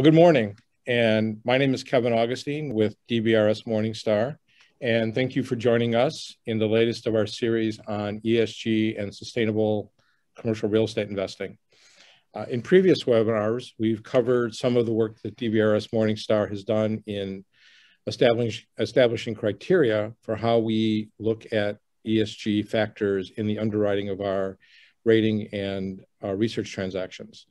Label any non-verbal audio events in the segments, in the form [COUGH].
Well, good morning. And my name is Kevin Augustyn with DBRS Morningstar. And thank you for joining us in the latest of our series on ESG and sustainable commercial real estate investing. Uh, in previous webinars, we've covered some of the work that DBRS Morningstar has done in establish, establishing criteria for how we look at ESG factors in the underwriting of our rating and uh, research transactions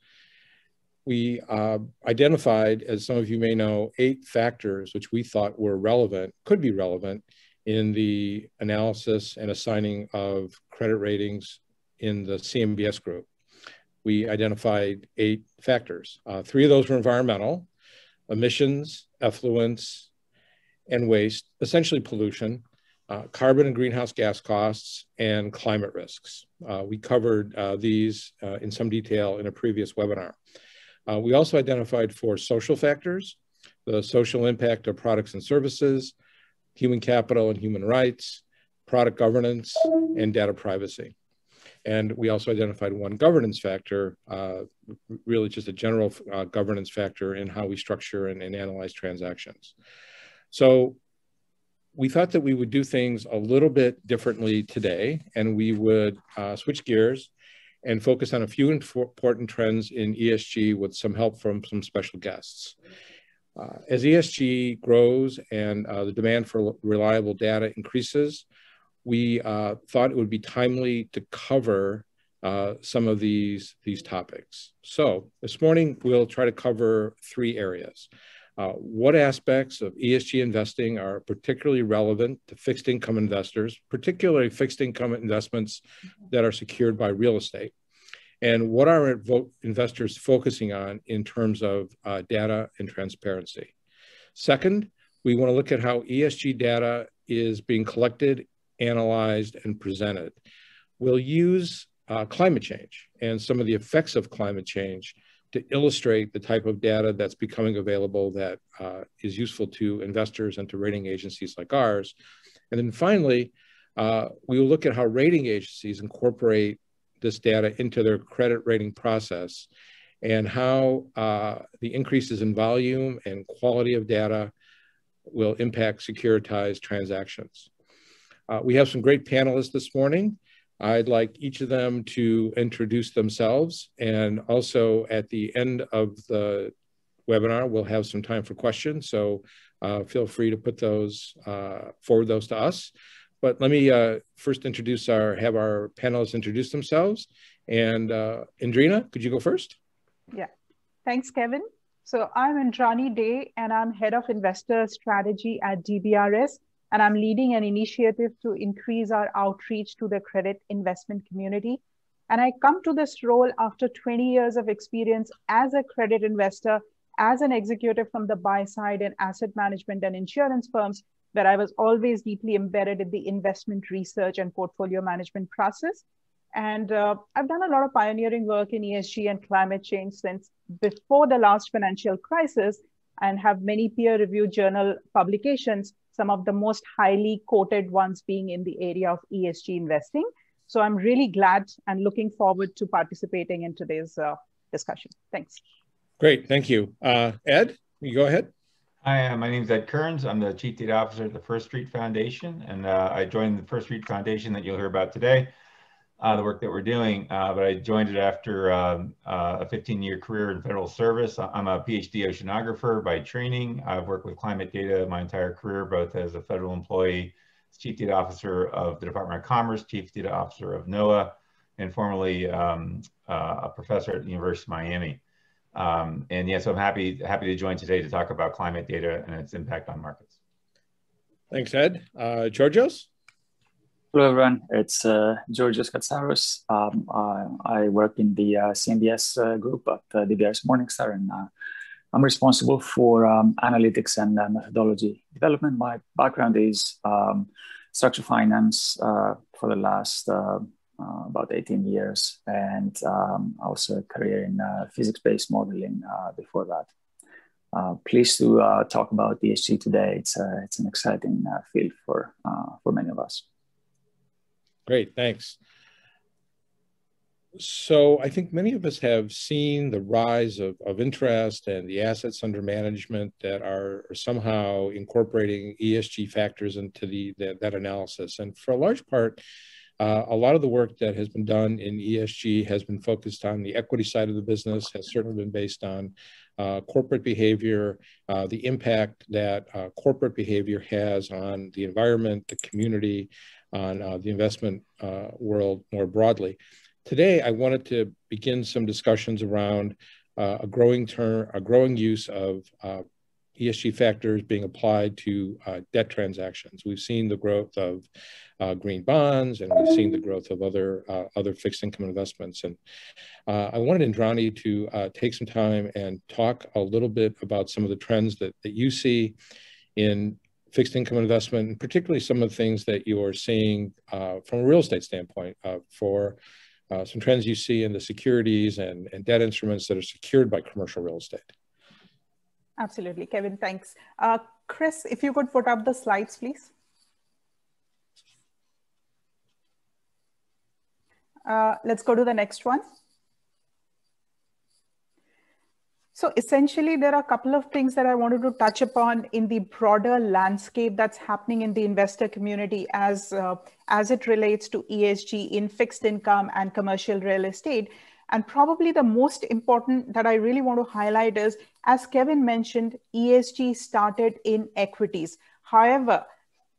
we uh, identified, as some of you may know, eight factors which we thought were relevant, could be relevant in the analysis and assigning of credit ratings in the CMBS group. We identified eight factors. Uh, three of those were environmental, emissions, effluents, and waste, essentially pollution, uh, carbon and greenhouse gas costs, and climate risks. Uh, we covered uh, these uh, in some detail in a previous webinar. Uh, we also identified four social factors, the social impact of products and services, human capital and human rights, product governance, and data privacy. And we also identified one governance factor, uh, really just a general uh, governance factor in how we structure and, and, analyze transactions. So we thought that we would do things a little bit differently today, and we would uh, switch gears and focus on a few important trends in ESG with some help from some special guests. Uh, as ESG grows and uh, the demand for reliable data increases, we uh, thought it would be timely to cover uh, some of these, these topics. So this morning, we'll try to cover three areas. Uh, what aspects of ESG investing are particularly relevant to fixed income investors, particularly fixed income investments that are secured by real estate? And what are investors focusing on in terms of uh, data and transparency? Second, we want to look at how ESG data is being collected, analyzed, and presented. We'll use uh, climate change and some of the effects of climate change to illustrate the type of data that's becoming available that uh, is useful to investors and to rating agencies like ours. And then finally, uh, we will look at how rating agencies incorporate this data into their credit rating process and how uh, the increases in volume and quality of data will impact securitized transactions. Uh, we have some great panelists this morning. I'd like each of them to introduce themselves and also at the end of the webinar, we'll have some time for questions. So uh, feel free to put those, uh, forward those to us. But let me uh, first introduce our, have our panelists introduce themselves. And uh, Indrani, could you go first? Yeah, thanks, Kevin. So I'm Indrani De, and I'm head of investor strategy at DBRS and I'm leading an initiative to increase our outreach to the credit investment community. And I come to this role after 20 years of experience as a credit investor, as an executive from the buy side in asset management and insurance firms, where I was always deeply embedded in the investment research and portfolio management process. And uh, I've done a lot of pioneering work in ESG and climate change since before the last financial crisis and have many peer reviewed journal publications some of the most highly quoted ones being in the area of ESG investing. So I'm really glad and looking forward to participating in today's uh, discussion. Thanks. Great, thank you. Uh, Ed, you go ahead. Hi, uh, my name is Ed Kearns. I'm the Chief Data Officer at the First Street Foundation, and uh, I joined the First Street Foundation that you'll hear about today uh, the work that we're doing, uh, but I joined it after um, uh, a 15-year career in federal service. I'm a PhD oceanographer by training. I've worked with climate data my entire career, both as a federal employee, chief data officer of the Department of Commerce, chief data officer of NOAA, and formerly um, uh, a professor at the University of Miami. Um, and yes, yeah, so I'm happy happy to join today to talk about climate data and its impact on markets. Thanks, Ed. Uh, Georgios? Hello, everyone. It's uh, Georgios Katsaros. Um, uh, I work in the uh, CMBS uh, group at uh, DBRS Morningstar, and uh, I'm responsible for um, analytics and uh, methodology development. My background is um, structured finance for the last about 18 years, and um, also a career in physics-based modeling before that. pleased to talk about ESG today. It's, it's an exciting field for, for many of us. Great, thanks. so I think many of us have seen the rise of, of interest and the assets under management that are, somehow incorporating ESG factors into the, the, that analysis. And for a large part, uh, a lot of the work that has been done in ESG has been focused on the equity side of the business, has certainly been based on uh, corporate behavior, uh, the impact that uh, corporate behavior has on the environment, the community, on uh, the investment uh, world more broadly. Today, I wanted to begin some discussions around a growing term, a growing use of ESG factors being applied to uh, debt transactions. We've seen the growth of uh, green bonds, and we've seen the growth of other uh, other fixed income investments. And uh, I wanted Indrani to uh, take some time and talk a little bit about some of the trends that, that you see in fixed income investment, and particularly some of the things that you are seeing uh, from a real estate standpoint for some trends you see in the securities and, and debt instruments that are secured by commercial real estate. Absolutely, Kevin, thanks. Uh, Chris, if you could put up the slides, please. Uh, let's go to the next one. So essentially, there are a couple of things that I wanted to touch upon in the broader landscape that's happening in the investor community as, uh, as it relates to ESG in fixed income and commercial real estate. And probably the most important that I really want to highlight is, as Kevin mentioned, ESG started in equities. However,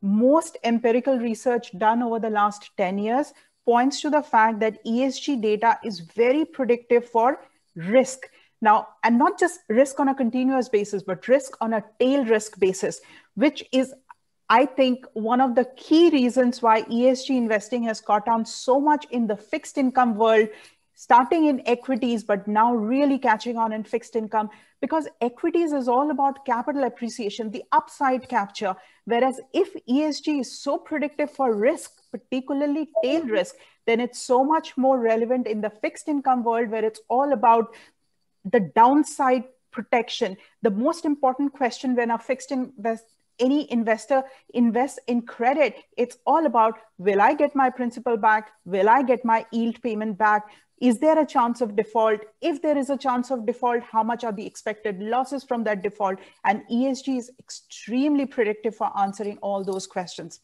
most empirical research done over the last 10 years points to the fact that ESG data is very predictive for risk. Now, and not just risk on a continuous basis, but risk on a tail risk basis, which is, I think, one of the key reasons why ESG investing has caught on so much in the fixed income world starting in equities, but now really catching on in fixed income because equities is all about capital appreciation, the upside capture. Whereas if ESG is so predictive for risk, particularly tail risk, then it's so much more relevant in the fixed income world where it's all about the downside protection. The most important question when a fixed invest any investor invests in credit, it's all about will I get my principal back? Will I get my yield payment back? Is there a chance of default? If there is a chance of default, how much are the expected losses from that default? And ESG is extremely predictive for answering all those questions.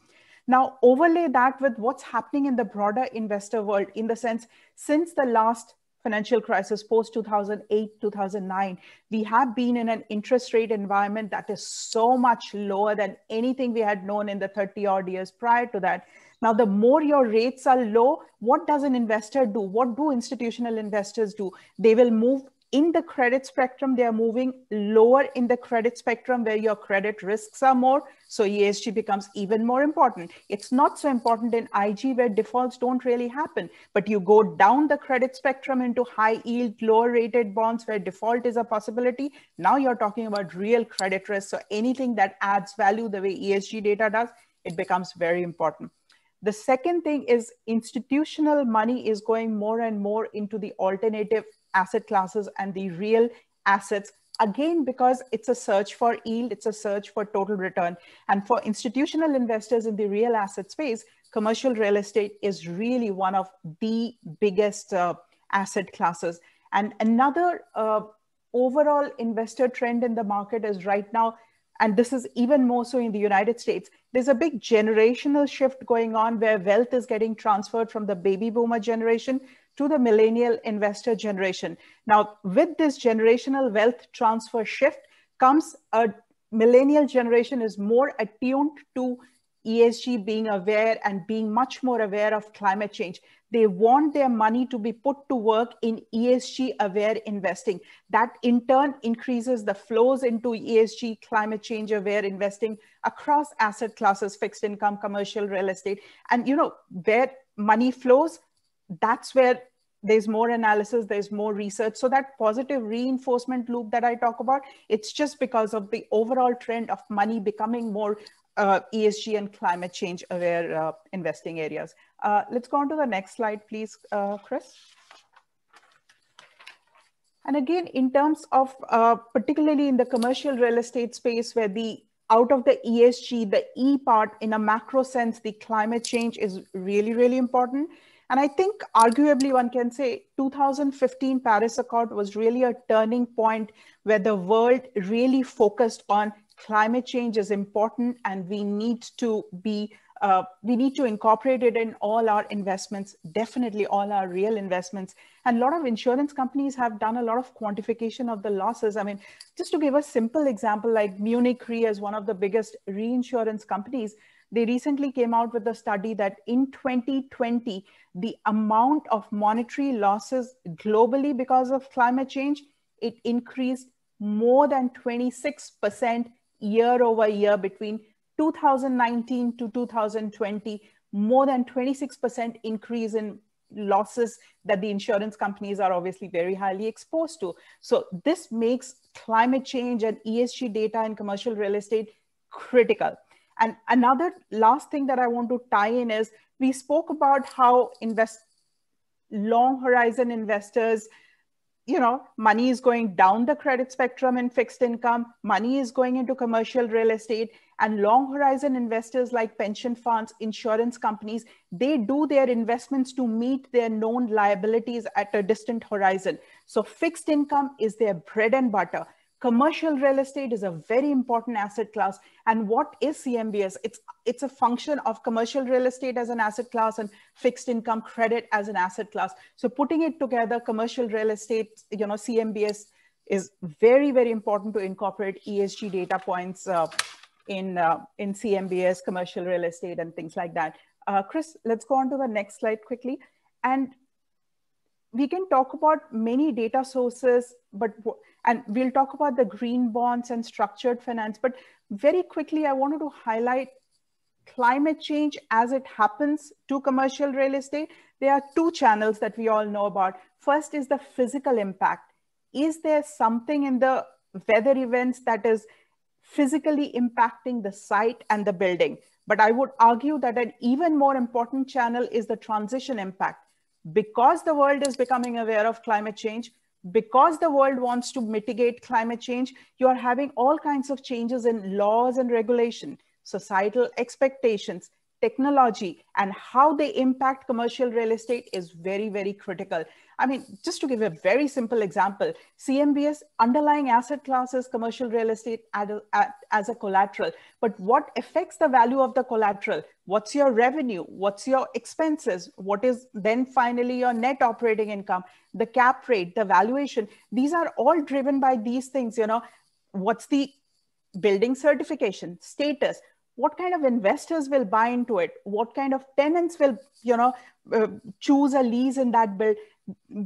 Now, overlay that with what's happening in the broader investor world in the sense, since the last financial crisis post 2008 2009 we have been in an interest rate environment that is so much lower than anything we had known in the 30 odd years prior to that now, the more your rates are low, what does an investor do? What do institutional investors do? They will move in the credit spectrum, they are moving lower in the credit spectrum where your credit risks are more. So ESG becomes even more important. It's not so important in IG where defaults don't really happen, but you go down the credit spectrum into high yield, lower rated bonds where default is a possibility. Now you're talking about real credit risk. So anything that adds value the way ESG data does, it becomes very important. The second thing is institutional money is going more and more into the alternative asset classes and the real assets again because it's a search for yield it's a search for total return. And for institutional investors in the real asset space commercial real estate is really one of the biggest uh, asset classes. And another uh, overall investor trend in the market is right now and this is even more so in the United States, there's a big generational shift going on where wealth is getting transferred from the baby boomer generation to the millennial investor generation. Now, with this generational wealth transfer shift comes a millennial generation is more attuned to ESG being aware and being much more aware of climate change. They want their money to be put to work in ESG aware investing. That in turn increases the flows into ESG climate change aware investing across asset classes, fixed income, commercial real estate. And you know, where money flows, that's where there's more analysis, there's more research. So that positive reinforcement loop that I talk about, it's just because of the overall trend of money becoming more uh, ESG and climate change aware uh, investing areas. Uh, let's go on to the next slide, please, uh, Chris. And again, in terms of uh, particularly in the commercial real estate space where the out of the ESG, the E part in a macro sense, the climate change is really, really important. And I think arguably one can say 2015 Paris Accord was really a turning point where the world really focused on climate change is important and we need to be uh, we need to incorporate it in all our investments, definitely all our real investments. And a lot of insurance companies have done a lot of quantification of the losses. I mean, just to give a simple example, like Munich Re is one of the biggest reinsurance companies. They recently came out with a study that in 2020, the amount of monetary losses globally because of climate change, it increased more than 26% year over year between 2019 to 2020, more than 26% increase in losses that the insurance companies are obviously very highly exposed to. So this makes climate change and ESG data in commercial real estate critical. And another last thing that I want to tie in is we spoke about how invest long horizon investors you know, money is going down the credit spectrum in fixed income, money is going into commercial real estate, and long horizon investors like pension funds, insurance companies, they do their investments to meet their known liabilities at a distant horizon. So fixed income is their bread and butter. Commercial real estate is a very important asset class. And what is CMBS? It's, it's a function of commercial real estate as an asset class and fixed income credit as an asset class. So putting it together, commercial real estate, you know, CMBS is very, very important to incorporate ESG data points uh, in, uh, in CMBS, commercial real estate and things like that. Uh, Chris, let's go on to the next slide quickly. And we can talk about many data sources, but and we'll talk about the green bonds and structured finance. But very quickly, I wanted to highlight climate change as it happens to commercial real estate. There are two channels that we all know about. First is the physical impact. Is there something in the weather events that is physically impacting the site and the building? But I would argue that an even more important channel is the transition impact. Because the world is becoming aware of climate change, because the world wants to mitigate climate change, you are having all kinds of changes in laws and regulation, societal expectations, technology, and how they impact commercial real estate is very, very critical. I mean, just to give a very simple example, CMBS underlying asset classes, commercial real estate as a collateral. But what affects the value of the collateral? What's your revenue? What's your expenses? What is then finally your net operating income, the cap rate, the valuation? These are all driven by these things, you know, what's the building certification status what kind of investors will buy into it? What kind of tenants will you know uh, choose a lease in that build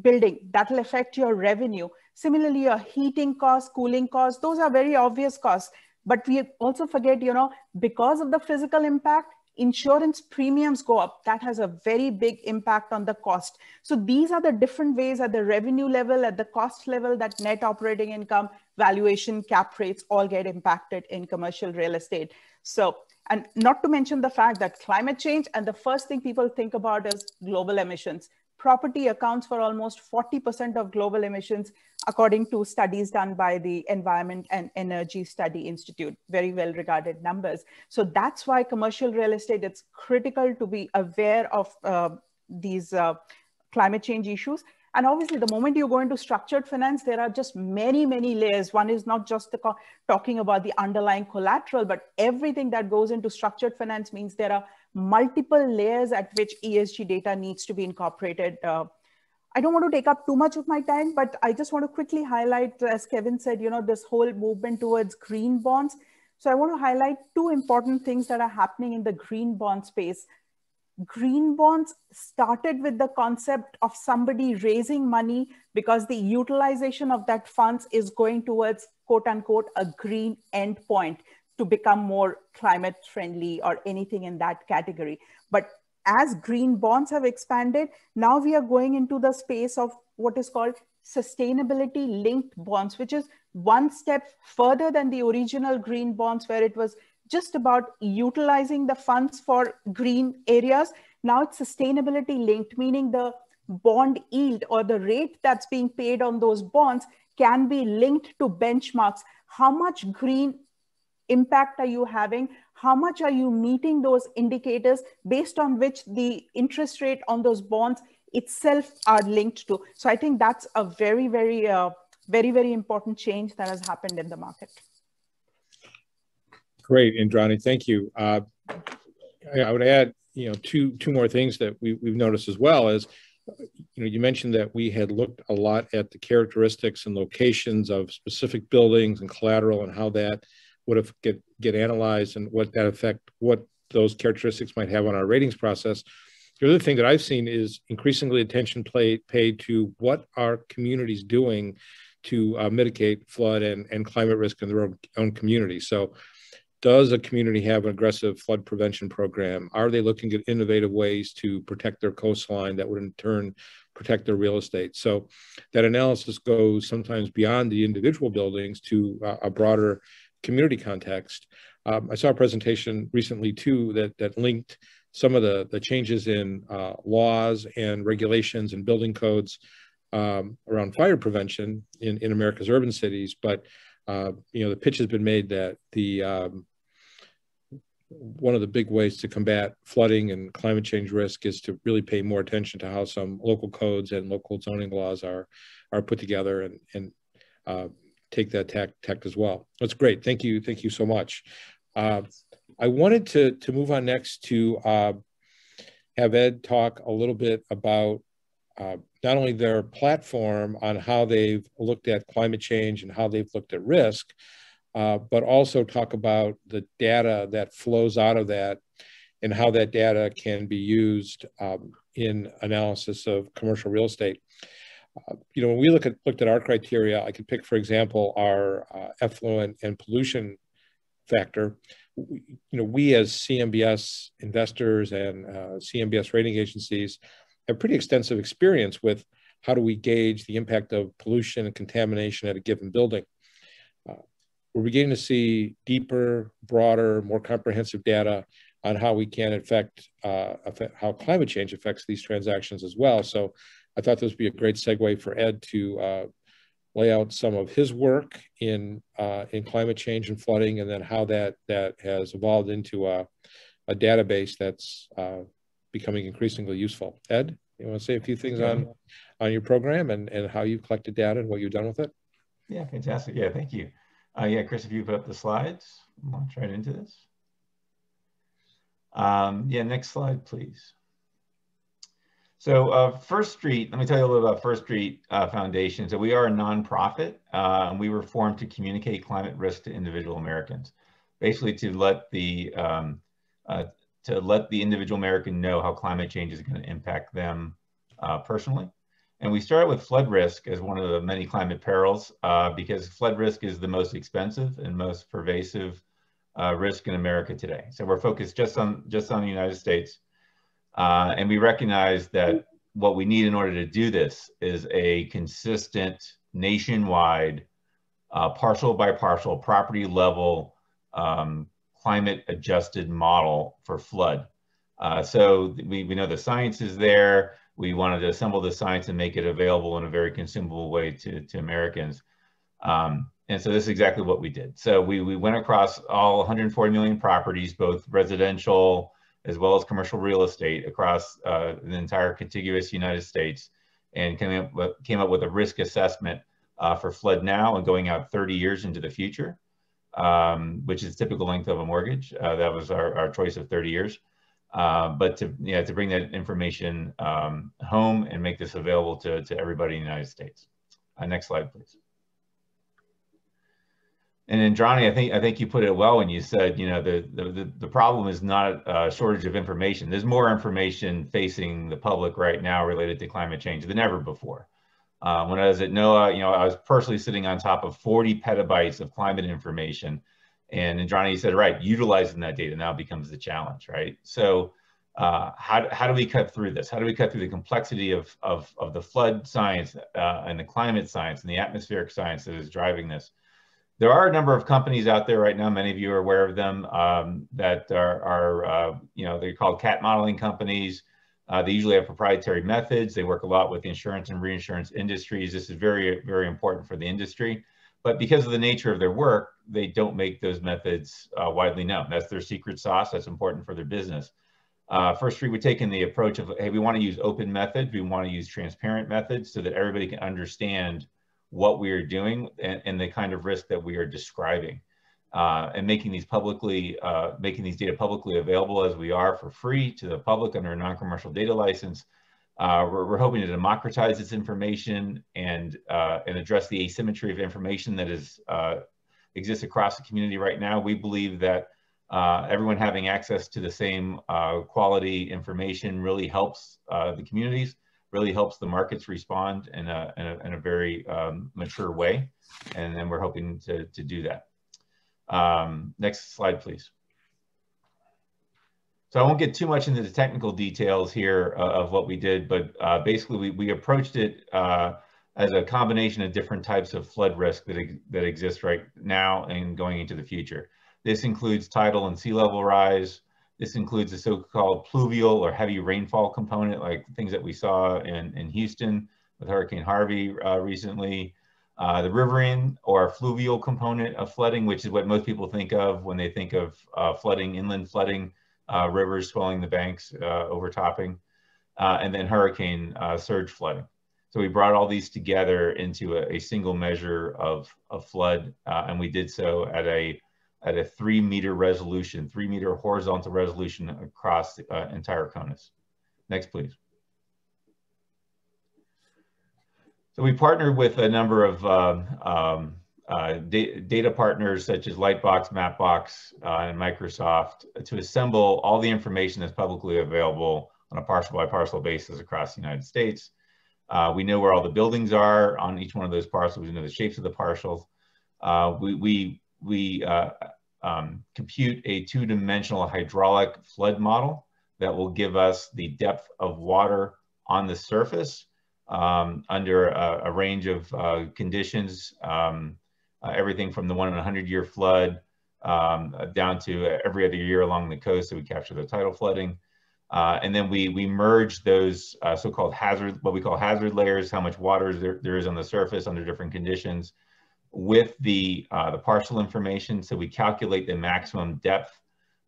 building? That will affect your revenue. Similarly your heating costs cooling costs those are very obvious costs. But we also forget you know because of the physical impact insurance premiums go up that has a very big impact on the cost. So these are the different ways at the revenue level at the cost level that net operating income valuation cap rates all get impacted in commercial real estate. So and not to mention the fact that climate change and the first thing people think about is global emissions. Property accounts for almost 40% of global emissions, according to studies done by the Environment and Energy Study Institute, very well regarded numbers. So that's why commercial real estate, it's critical to be aware of uh, these uh, climate change issues. And obviously, the moment you go into structured finance, there are just many, many layers. One is not just talking about the underlying collateral, but everything that goes into structured finance means there are multiple layers at which ESG data needs to be incorporated. Uh, I don't want to take up too much of my time, but I just want to quickly highlight, as Kevin said, you know, this whole movement towards green bonds. So I want to highlight two important things that are happening in the green bond space. Green bonds started with the concept of somebody raising money because the utilization of that funds is going towards quote unquote a green endpoint to become more climate friendly or anything in that category. But as green bonds have expanded, now we are going into the space of what is called sustainability linked bonds, which is one step further than the original green bonds, where it was just about utilizing the funds for green areas. Now it's sustainability linked, meaning the bond yield or the rate that's being paid on those bonds can be linked to benchmarks. How much green impact are you having? How much are you meeting those indicators based on which the interest rate on those bonds itself are linked to? So I think that's a very, very, uh, very, very important change that has happened in the market. Great, Indrani, thank you. Uh, I, would add, you know, two two more things that we, we've noticed as well is you know, you mentioned that we had looked a lot at the characteristics and locations of specific buildings and collateral and how that would have get get analyzed and what that affect what those characteristics might have on our ratings process. The other thing that I've seen is increasingly attention paid paid to what are communities doing to uh, mitigate flood and, and climate risk in their own, own community. So does a community have an aggressive flood prevention program? Are they looking at innovative ways to protect their coastline that would in turn protect their real estate? So that analysis goes sometimes beyond the individual buildings to a broader community context. Um, I saw a presentation recently too that, that linked some of the, the changes in uh, laws and regulations and building codes um, around fire prevention in, in America's urban cities. But, uh, you know, the pitch has been made that the um, one of the big ways to combat flooding and climate change risk is to really pay more attention to how some local codes and local zoning laws are are put together and and uh, take that tact, tact as well. That's great. Thank you. Thank you so much. Uh, I wanted to to move on next to uh, have Ed talk a little bit about uh, not only their platform on how they've looked at climate change and how they've looked at risk, uh, but also talk about the data that flows out of that and how that data can be used um, in analysis of commercial real estate. Uh, you know, when we look at looked at our criteria, I could pick, for example, our uh, effluent and pollution factor. We, you know, we as CMBS investors and uh, CMBS rating agencies have pretty extensive experience with how do we gauge the impact of pollution and contamination at a given building we're beginning to see deeper, broader, more comprehensive data on how we can affect, uh, affect, how climate change affects these transactions as well. So I thought this would be a great segue for Ed to uh, lay out some of his work in uh, in climate change and flooding, and then how that that has evolved into a, a database that's uh, becoming increasingly useful. Ed, you want to say a few things on on your program and and how you've collected data and what you've done with it? Yeah, fantastic. Yeah, thank you. Uh, yeah, Chris, if you put up the slides, I'll launch right into this. Um, yeah, next slide, please. So uh, First Street, let me tell you a little about First Street uh, Foundation. So we are a nonprofit, uh, and we were formed to communicate climate risk to individual Americans, basically to let the um, uh, to let the individual American know how climate change is going to impact them uh, personally. And we started with flood risk as one of the many climate perils uh, because flood risk is the most expensive and most pervasive risk in America today. So we're focused just on just on the United States. Uh, and we recognize that what we need in order to do this is a consistent nationwide uh, parcel by parcel property level um, climate adjusted model for flood. Uh, so we, we know the science is there we wanted to assemble the science and make it available in a very consumable way to, to Americans. Um, and so this is exactly what we did. So we, we went across all 140 million properties, both residential as well as commercial real estate across uh, the entire contiguous United States and came up with, came up with a risk assessment uh, for flood now and going out 30 years into the future, um, which is typical length of a mortgage. Uh, that was our, our choice of 30 years. Uh, but to yeah to bring that information um, home and make this available to, to everybody in the United States. Uh, next slide, please. And Indrani, I think I think you put it well when you said, you know, the the the problem is not a shortage of information. There's more information facing the public right now related to climate change than ever before. Uh, when I was at NOAA, you know, I was personally sitting on top of 40 petabytes of climate information and Indrani said, right, utilizing that data now becomes the challenge, right? So uh, how, how do we cut through this? How do we cut through the complexity of, of, of the flood science uh, and the climate science and the atmospheric science that is driving this? There are a number of companies out there right now, many of you are aware of them, um, that are, are uh, you know, they're called cat modeling companies. Uh, they usually have proprietary methods. They work a lot with the insurance and reinsurance industries. This is very, very important for the industry. But because of the nature of their work, they don't make those methods uh, widely known. That's their secret sauce. That's important for their business. Uh, First Street take in the approach of, hey, we want to use open methods. We want to use transparent methods so that everybody can understand what we are doing and, and the kind of risk that we are describing. Uh, and making these publicly, uh, making these data publicly available as we are for free to the public under a non-commercial data license. Uh, we're, we're, hoping to democratize this information and, uh, and address the asymmetry of information that is, uh, exists across the community right now. We believe that uh, everyone having access to the same quality information really helps the communities really helps the markets respond in a, in a, in a very um, mature way. And then we're hoping to, to do that. Um, next slide, please. So I won't get too much into the technical details here uh, of what we did, but uh, basically we, we approached it uh, as a combination of different types of flood risk that, that exist right now and going into the future. This includes tidal and sea level rise, this includes the so-called pluvial or heavy rainfall component, like things that we saw in, in Houston with Hurricane Harvey uh, recently. Uh, the riverine or fluvial component of flooding, which is what most people think of when they think of uh, flooding, inland flooding, uh, rivers swelling the banks, uh, overtopping, uh, and then hurricane surge flooding. So we brought all these together into a, a single measure of, of flood, and we did so at a at a three meter resolution, three meter horizontal resolution across the uh, entire CONUS. Next, please. So we partnered with a number of um, um, uh, da data partners such as Lightbox, Mapbox, uh, and Microsoft to assemble all the information that's publicly available on a parcel by parcel basis across the United States. Uh, we know where all the buildings are on each one of those parcels. We know the shapes of the parcels. Uh, we, we we uh, um, compute a two-dimensional hydraulic flood model that will give us the depth of water on the surface um, under a, a, range of uh, conditions, um, uh, everything from the one in a hundred year flood um, down to every other year along the coast so we capture the tidal flooding. Uh, and then we, we merge those uh, so-called hazard, what we call hazard layers, how much water there, there is on the surface under different conditions, with the, uh, the parcel information. So we calculate the maximum depth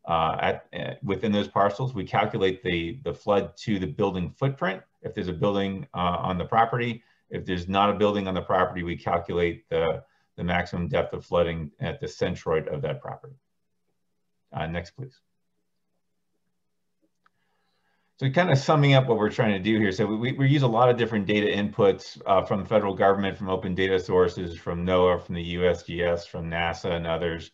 uh, at, uh, within those parcels. We calculate the, the flood to the building footprint. If there's a building uh, on the property, if there's not a building on the property, we calculate the, the maximum depth of flooding at the centroid of that property. Uh, next, please. So kind of summing up what we're trying to do here. So we, we use a lot of different data inputs uh, from the federal government, from open data sources, from NOAA, from the USGS, from NASA and others.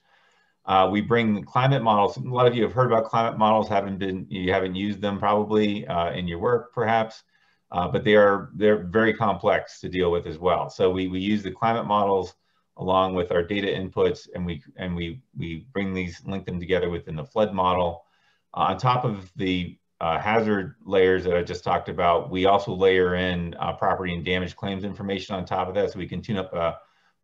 Uh, we bring climate models. A lot of you have heard about climate models, haven't been, you haven't used them probably uh, in your work perhaps, uh, but they are, they're very complex to deal with as well. So we, we use the climate models along with our data inputs and we, and we, we bring these, link them together within the flood model. Uh, on top of the uh, hazard layers that I just talked about, we also layer in uh, property and damage claims information on top of that so we can tune up a,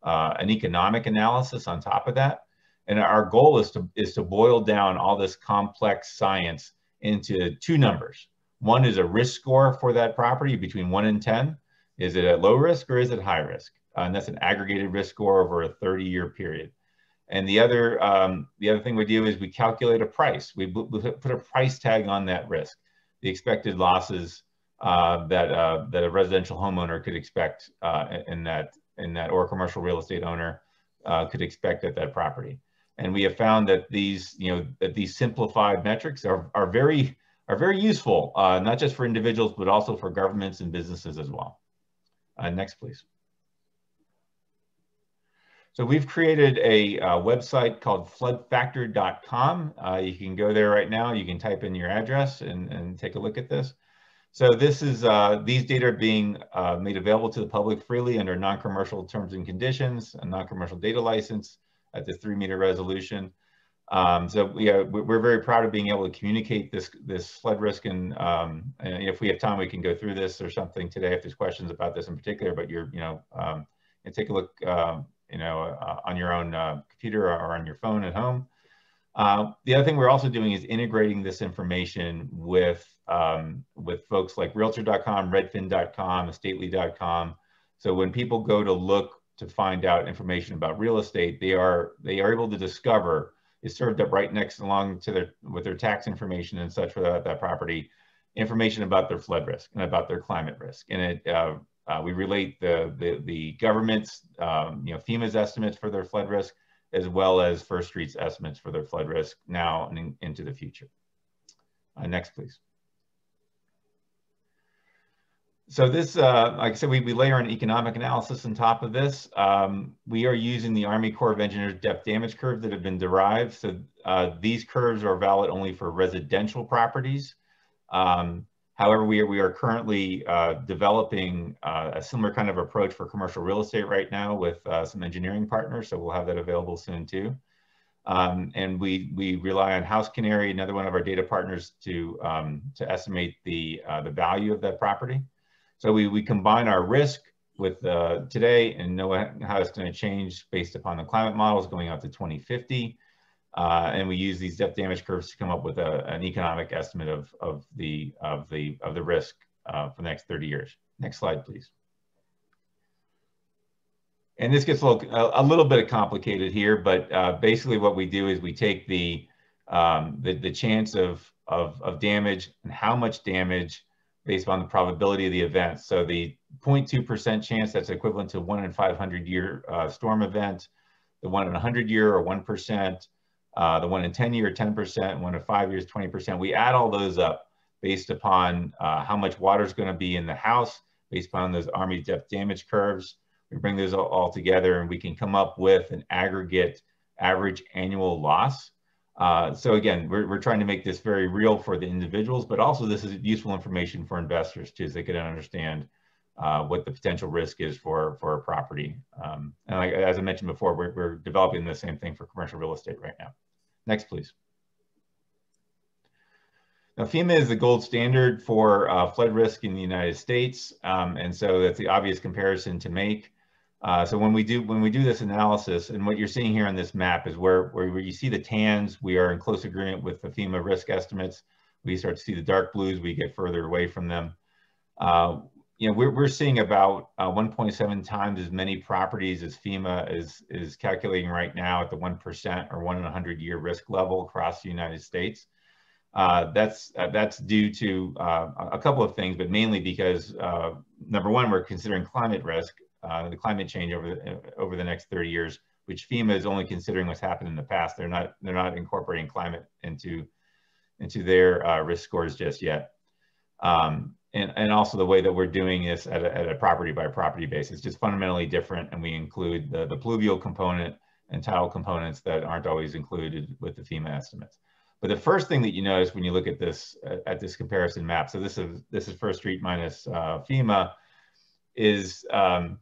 uh, an economic analysis on top of that. And our goal is to, is to boil down all this complex science into two numbers. One is a risk score for that property between one and 10. Is it at low risk or is it high risk? Uh, and that's an aggregated risk score over a 30 year period. And the other, um, the other thing we do is we calculate a price. We, put a price tag on that risk, the expected losses uh, that uh, that a residential homeowner could expect uh, in that in that or commercial real estate owner uh, could expect at that property. And we have found that these, you know, that these simplified metrics are are very are very useful, uh, not just for individuals but also for governments and businesses as well. Uh, next, please. So we've created a uh, website called floodfactor.com. Uh, you can go there right now. You can type in your address and, and take a look at this. So this is, uh, these data are being uh, made available to the public freely under non-commercial terms and conditions, a non-commercial data license at the three meter resolution. Um, so we are, we're very proud of being able to communicate this, this flood risk and, um, and if we have time, we can go through this or something today if there's questions about this in particular, but you're, you know, um, and take a look um, you know, uh, on your own uh, computer or on your phone at home. Uh, the other thing we're also doing is integrating this information with um, with folks like Realtor.com, Redfin.com, Estately.com. So when people go to look to find out information about real estate, they are they are able to discover is served up right next along to their with their tax information and such for that, that property, information about their flood risk and about their climate risk. And it uh, we relate the the, the government's um, you know FEMA's estimates for their flood risk as well as First Street's estimates for their flood risk now and in, into the future. Uh, next, please. So this, uh, like I said, we, we layer an economic analysis on top of this. Um, we are using the Army Corps of Engineers depth damage curves that have been derived. So uh, these curves are valid only for residential properties. Um, however, we are, we are currently uh, developing uh, a similar kind of approach for commercial real estate right now with uh, some engineering partners. So we'll have that available soon too. Um, and we, we rely on HouseCanary, another one of our data partners to, um, to estimate the, uh, the value of that property. So we, we combine our risk with uh, today and know how it's going to change based upon the climate models going out to 2050. Uh, and we use these depth damage curves to come up with a, an economic estimate of, of, the, of, the, of the risk uh, for the next 30 years. Next slide, please. And this gets a little, a, little bit complicated here, but uh, basically what we do is we take the, um, the, the chance of, of, of damage and how much damage based on the probability of the event. So the 0.2% chance, that's equivalent to one in 500 year uh, storm event, the one in 100 year or 1%, uh, the one in 10 year, 10%, one in five years, 20%. We add all those up based upon uh, how much water is going to be in the house, based upon those Army depth damage curves. We bring those all, all together and we can come up with an aggregate average annual loss uh, so again, we're, we're trying to make this very real for the individuals, but also this is useful information for investors too, so they can understand uh, what the potential risk is for, for a property. Um, and like, as I mentioned before, we're, we're developing the same thing for commercial real estate right now. Next, please. Now, FEMA is the gold standard for uh, flood risk in the United States. Um, and so that's the obvious comparison to make. Uh, so when we do when we do this analysis, and what you're seeing here on this map is where, where, you see the tans, we are in close agreement with the FEMA risk estimates. We start to see the dark blues, we get further away from them. Uh, you know, we're, we're seeing about uh, 1.7 times as many properties as FEMA is, is calculating right now at the 1% or one in a 100 year risk level across the United States. Uh, that's uh, that's due to uh, a couple of things, but mainly because uh, number one, we're considering climate risk, uh, the climate change over the, over the next 30 years, which FEMA is only considering what's happened in the past. They're not they're not incorporating climate into into their risk scores just yet. Um, and, and also the way that we're doing this at a, at a property by property basis, just fundamentally different. And we include the, the pluvial component and tidal components that aren't always included with the FEMA estimates. But the first thing that you notice when you look at this at this comparison map, so this is this is First Street minus uh, FEMA, is um,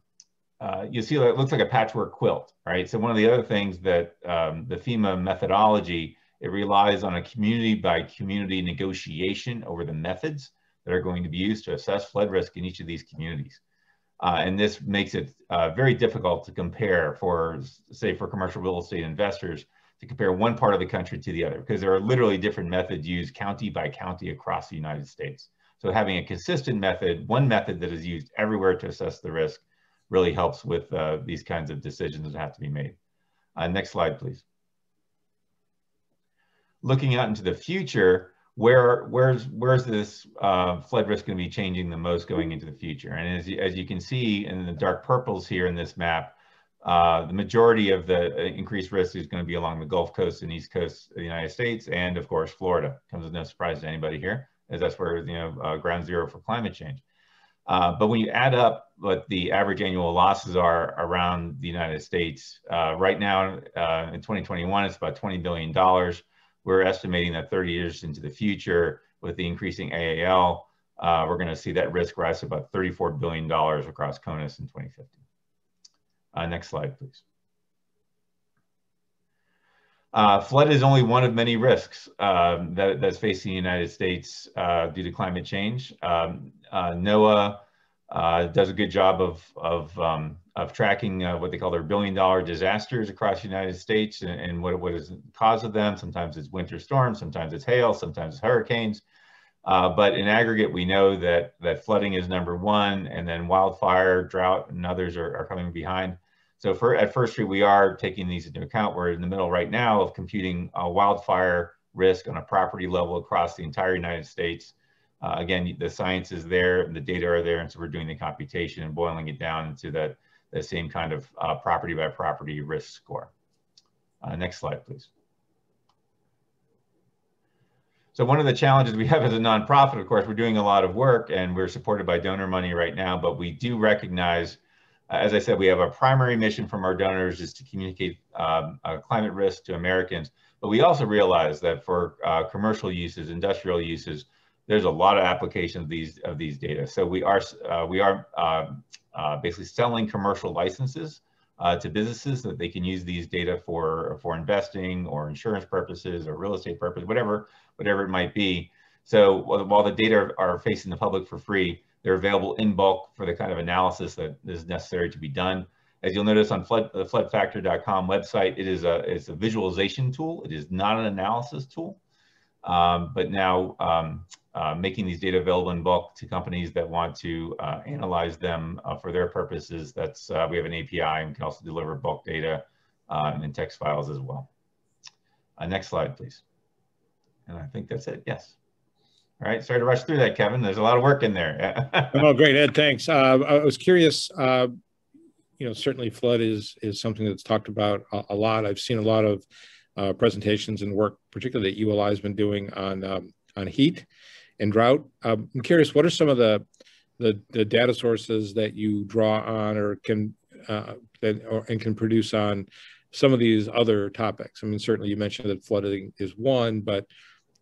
uh, you see it looks like a patchwork quilt, right? So one of the other things that um, the FEMA methodology, it relies on a community by community negotiation over the methods that are going to be used to assess flood risk in each of these communities. Uh, and this makes it uh, very difficult to compare for, say, for commercial real estate investors to compare one part of the country to the other because there are literally different methods used county by county across the United States. So having a consistent method, one method that is used everywhere to assess the risk really helps with uh, these kinds of decisions that have to be made. Uh, next slide, please. Looking out into the future, where where's where's this uh, flood risk going to be changing the most going into the future? And as you, as you can see in the dark purples here in this map, uh, the majority of the uh, increased risk is going to be along the Gulf Coast and East Coast of the United States, and of course Florida. Comes as no surprise to anybody here, as that's where you know uh, ground zero for climate change. Uh, but when you add up what the average annual losses are around the United States, uh, right now in 2021, it's about $20 billion. We're estimating that 30 years into the future, with the increasing AAL, uh, we're going to see that risk rise to about $34 billion across CONUS in 2050. Uh, next slide, please. Uh, flood is only one of many risks um, that, that's facing the United States uh, due to climate change. Um, uh, NOAA uh, does a good job of, of, um, of tracking uh, what they call their billion dollar disasters across the United States and, and, what, what is the cause of them. Sometimes it's winter storms, sometimes it's hail, sometimes it's hurricanes. Uh, but in aggregate, we know that, that flooding is number one, and then wildfire, drought, and others are, are coming behind. So for at First Street, we are taking these into account. We're in the middle right now of computing a wildfire risk on a property level across the entire United States. Uh, again, the science is there, and the data are there, and so we're doing the computation and boiling it down into that, the same kind of uh, property by property risk score. Uh, next slide, please. So one of the challenges we have as a nonprofit, of course, we're doing a lot of work and we're supported by donor money right now, but we do recognize, uh, as I said, we have a primary mission from our donors is to communicate um, uh, climate risk to Americans, but we also realize that for uh, commercial uses, industrial uses, there's a lot of application of these of these data. So we are uh, we are um, uh, basically selling commercial licenses uh, to businesses that they can use these data for for investing or insurance purposes or real estate purposes, whatever whatever it might be. So while the data are facing the public for free, they're available in bulk for the kind of analysis that is necessary to be done. As you'll notice on flood, the floodfactor.com website, it is a, it's a visualization tool. It is not an analysis tool. Um, but now um, uh, making these data available in bulk to companies that want to uh, analyze them uh, for their purposes. That's uh, we have an API and can also deliver bulk data um, in text files as well. Uh, next slide, please. And I think that's it. Yes. All right. Sorry to rush through that, Kevin. There's a lot of work in there. [LAUGHS] oh, great, Ed. Thanks. Uh, I was curious. you know, certainly flood is is something that's talked about a, a lot. I've seen a lot of presentations and work, particularly that ULI has been doing on um, on heat and drought. Um, I'm curious, what are some of the, the, the data sources that you draw on or can uh, that or, and can produce on some of these other topics? I mean, certainly you mentioned that flooding is one, but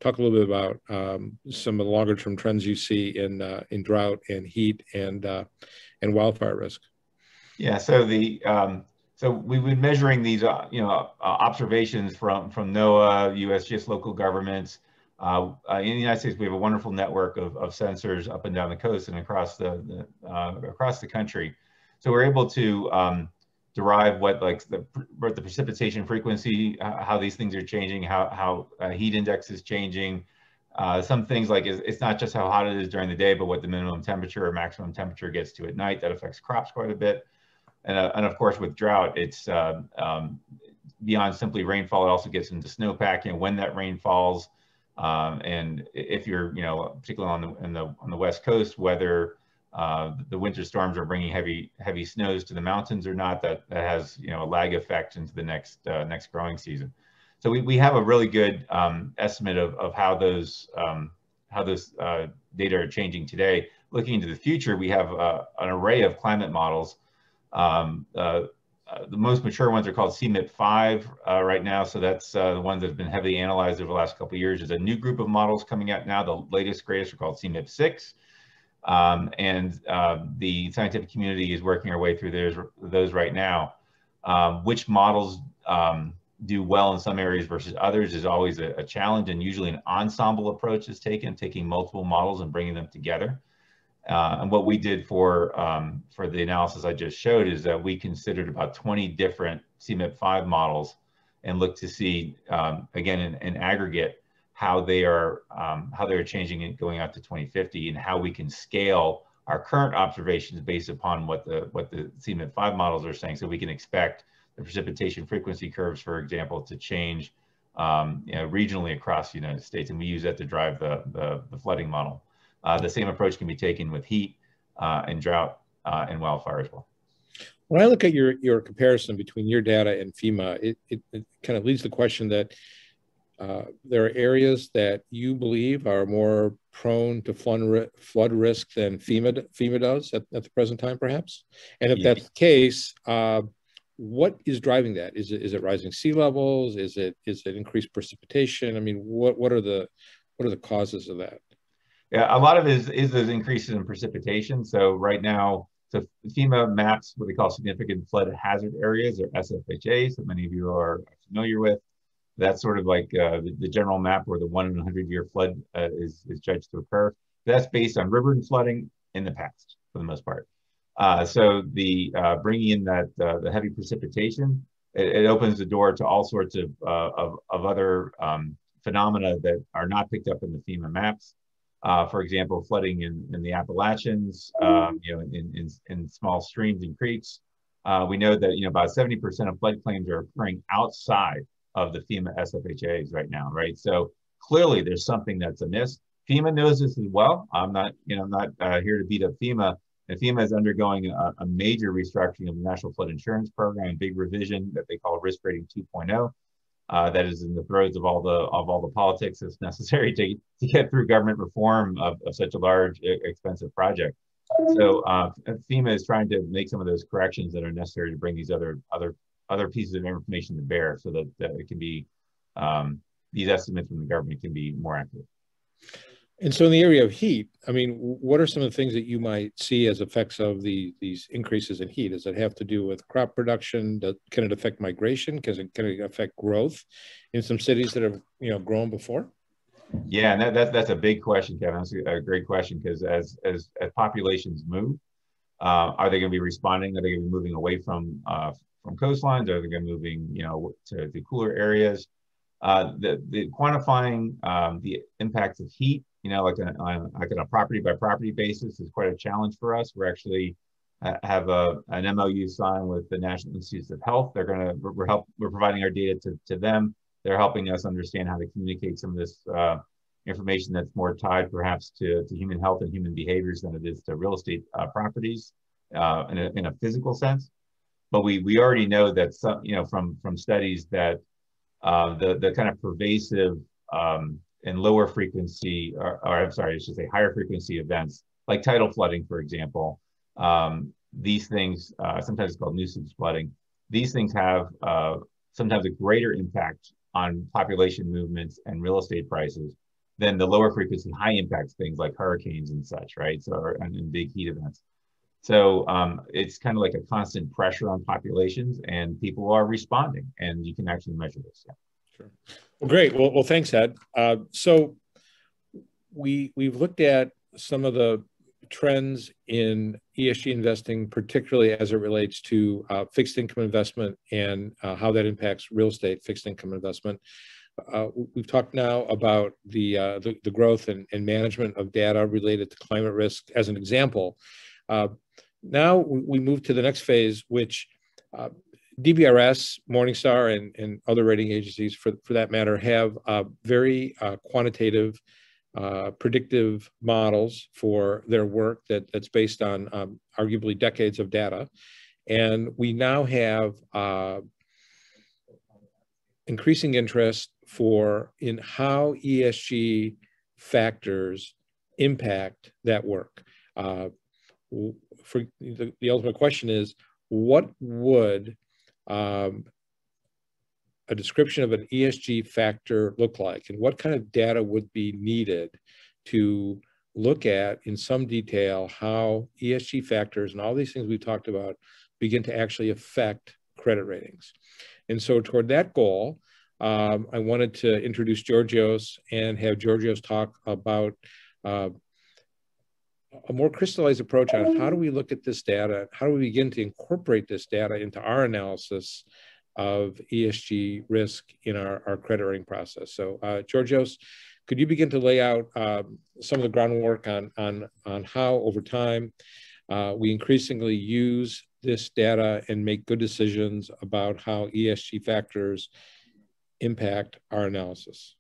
talk a little bit about um, some of the longer term trends you see in uh, in drought and heat and uh, and wildfire risk. Yeah, so the um, so we've been measuring these, uh, you know, uh, observations from from NOAA, USGS local governments, uh, uh, in the United States, we have a wonderful network of, of sensors up and down the coast and across the, the uh, across the country. So we're able to um, derive what like the, what the precipitation frequency, how these things are changing, how, how uh, heat index is changing. Some things like it's not just how hot it is during the day, but what the minimum temperature or maximum temperature gets to at night. That affects crops quite a bit. And, uh, and of course, with drought, it's um, beyond simply rainfall. It also gets into snowpack and when that rain falls. Um, and if you're, you know, particularly on the, in the, on the West Coast, whether uh, the winter storms are bringing heavy, heavy snows to the mountains or not, that, that has, you know, a lag effect into the next, uh, next growing season. So we, we have a really good um, estimate of, of how those, um, how those uh, data are changing today. Looking into the future, we have uh, an array of climate models. Um, uh, uh, the most mature ones are called CMIP5 uh, right now. So that's uh, the ones that have been heavily analyzed over the last couple of years. There's a new group of models coming out now. The latest, greatest are called CMIP6. Um, and uh, the scientific community is working our way through those, those right now. Um, which models um, do well in some areas versus others is always a, a challenge and usually an ensemble approach is taken, taking multiple models and bringing them together. Uh, and what we did for um, for the analysis I just showed is that we considered about 20 different CMIP5 models and looked to see um, again in, in, aggregate how they are um, how they're changing it going out to 2050 and how we can scale our current observations based upon what the what the CMIP5 models are saying. So we can expect the precipitation frequency curves, for example, to change um, you know, regionally across the United States, and we use that to drive the the, the flooding model. Uh, the same approach can be taken with heat uh, and drought uh, and wildfire as well. When I look at your, your comparison between your data and FEMA, it, it, it kind of leads the question that uh, there are areas that you believe are more prone to flood, flood risk than FEMA, FEMA does at, at the present time, perhaps? And if that's the case, uh, what is driving that? Is it, is it rising sea levels? Is it, is it increased precipitation? I mean, what, what are the, what are the causes of that? Yeah, a lot of it is, is those increases in precipitation. So right now, so FEMA maps what they call significant flood hazard areas or SFHAs that many of you are familiar with. That's sort of like uh, the, the, general map where the one in a hundred year flood uh, is, is judged to occur. That's based on river and flooding in the past for the most part. Uh, so the uh, bringing in that uh, the heavy precipitation, it, it, opens the door to all sorts of, uh, of, of, other um, phenomena that are not picked up in the FEMA maps uh, for example, flooding in, in the Appalachians, um, you know, in, in, in, small streams and creeks, Uh, we know that you know about 70% of flood claims are occurring outside of the FEMA SFHAs right now, right? So clearly there's something that's amiss. FEMA knows this as well. I'm not, you know, I'm not uh, here to beat up FEMA. And FEMA is undergoing a, a, major restructuring of the National Flood Insurance Program, big revision that they call Risk Rating 2.0. Uh, that is in the throes of all the of all the politics that's necessary to, to get through government reform of, of such a large, expensive project. So uh, FEMA is trying to make some of those corrections that are necessary to bring these other other other pieces of information to bear, so that, that it can be um, these estimates from the government can be more accurate. And so, in the area of heat, I mean, what are some of the things that you might see as effects of the these increases in heat? Does it have to do with crop production? Does, can it affect migration? Can it, can it affect growth in some cities that have you know grown before? Yeah, that, that that's a big question, Kevin. That's a, great question because as as as populations move, uh, are they going to be responding? Are they going to be moving away from uh, from coastlines? Are they going to be moving you know to the cooler areas? Uh, the the quantifying um, the impacts of heat, you know, like a, on, like on a property by property basis, is quite a challenge for us. We're actually uh, have a an MOU signed with the National Institutes of Health. They're going to we're help we're providing our data to to them they're helping us understand how to communicate some of this uh, information that's more tied perhaps to, to human health and human behaviors than it is to real estate uh, properties uh, in, a, in a physical sense. But we, we already know that some, you know, from, from studies that uh, the, the kind of pervasive um, and lower frequency, or, or, I'm sorry, I should say higher frequency events, like tidal flooding, for example, um, these things, uh, sometimes called nuisance flooding, these things have uh, sometimes a greater impact on population movements and real estate prices than the lower frequency high impact things like hurricanes and such, right? So and, and big heat events. So um, it's kind of like a constant pressure on populations, and people are responding, and you can actually measure this. Yeah. Sure. Well, great. Well, well, thanks, Ed. Uh, so we we've looked at some of the trends in ESG investing, particularly as it relates to uh, fixed income investment and uh, how that impacts real estate fixed income investment. Uh, we've talked now about the, uh, the, the, growth and, and, management of data related to climate risk as an example. Uh, now we move to the next phase, which uh, DBRS, Morningstar, and, and other rating agencies, for, for that matter, have very quantitative uh, predictive models for their work that, that's based on um, arguably decades of data. And we now have uh, increasing interest for in how ESG factors impact that work. Uh, for the, the, ultimate question is, what would um, a description of an ESG factor look like and what kind of data would be needed to look at in some detail how ESG factors and all these things we've talked about begin to actually affect credit ratings. And so toward that goal, um, I wanted to introduce Georgios and have Georgios talk about uh, a more crystallized approach on how do we look at this data, how do we begin to incorporate this data into our analysis of ESG risk in our, our credit rating process. So uh, Georgios, could you begin to lay out um, some of the groundwork on, on, on how over time uh, we increasingly use this data and make good decisions about how ESG factors impact our analysis?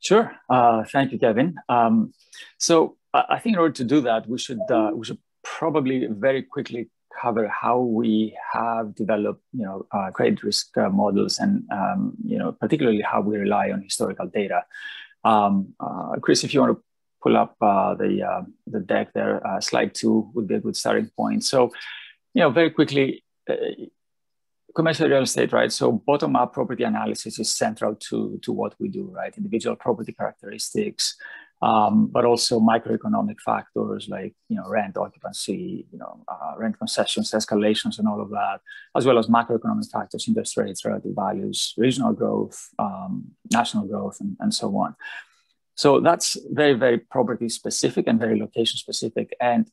Sure. Uh, thank you, Kevin. Um, so I think in order to do that, we should uh, we should probably very quickly cover how we have developed, you know, uh, credit risk uh, models and, um, you know, particularly how we rely on historical data. Um, uh, Chris, if you want to pull up uh, the, uh, the deck there, slide two would be a good starting point. So, you know, very quickly, commercial real estate, right? So bottom-up property analysis is central to, to what we do, right? Individual property characteristics, um, but also microeconomic factors like you know rent occupancy, you know uh, rent concessions, escalations, and all of that, as well as macroeconomic factors, interest rates, relative values, regional growth, um, national growth, and, and so on. So that's very very property specific and very location specific. And